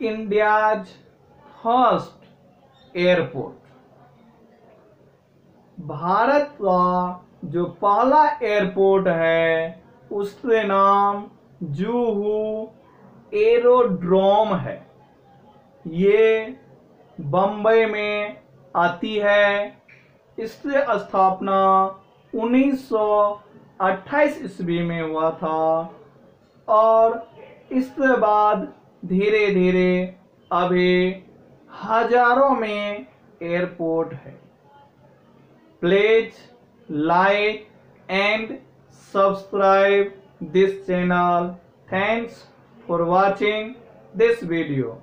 India's first airport Bharat का जो पहला एयरपोर्ट है, उसके नाम जूहू एरोड्रोम है। ये बम्बई में आती है। इससे स्थापना 1928 ईस्वी में हुआ था और इसके बाद धीरे धीरे अभी हज़ारों में एयरपोर्ट है। Please like and subscribe this channel. Thanks for watching this video.